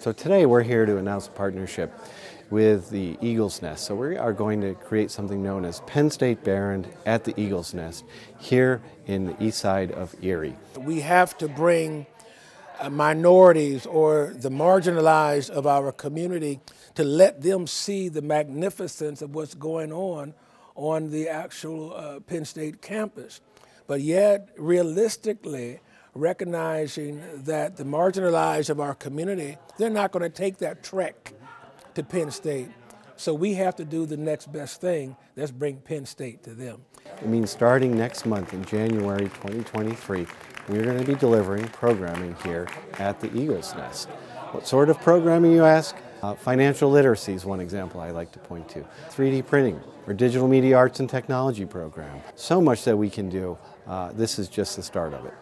So today we're here to announce a partnership with the Eagle's Nest. So we are going to create something known as Penn State Behrend at the Eagle's Nest here in the east side of Erie. We have to bring uh, minorities or the marginalized of our community to let them see the magnificence of what's going on on the actual uh, Penn State campus. But yet, realistically, recognizing that the marginalized of our community, they're not going to take that trek to Penn State. So we have to do the next best thing. Let's bring Penn State to them. It means starting next month in January 2023, we're going to be delivering programming here at the Eagle's Nest. What sort of programming, you ask? Uh, financial literacy is one example I like to point to. 3D printing or digital media arts and technology program. So much that we can do. Uh, this is just the start of it.